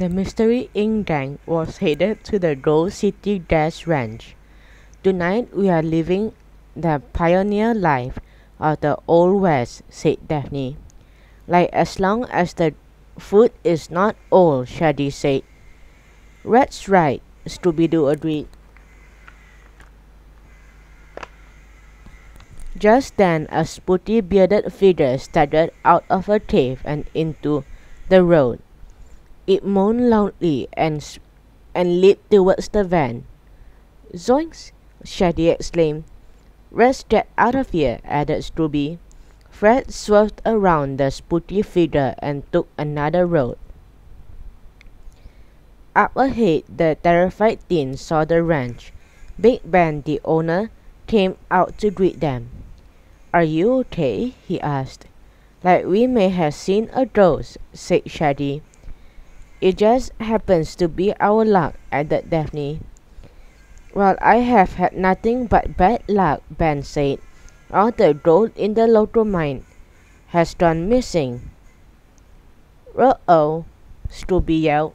The Mystery Inc. gang was headed to the Gold City Dash Ranch. Tonight we are living the pioneer life of the Old West, said Daphne. Like as long as the food is not old, Shaggy said. That's right, Scooby-Doo agreed. Just then a spooky bearded figure staggered out of a cave and into the road. It moaned loudly and, and leaped towards the van. Zoinks! Shaggy exclaimed. Let's get out of here, added Scooby. Fred swerved around the spooky figure and took another road. Up ahead, the terrified teens saw the ranch. Big Ben, the owner, came out to greet them. Are you okay? he asked. Like we may have seen a ghost, said Shaggy. It just happens to be our luck, added Daphne. Well, I have had nothing but bad luck, Ben said. All the gold in the local mine has gone missing. Uh-oh, Scooby yelled.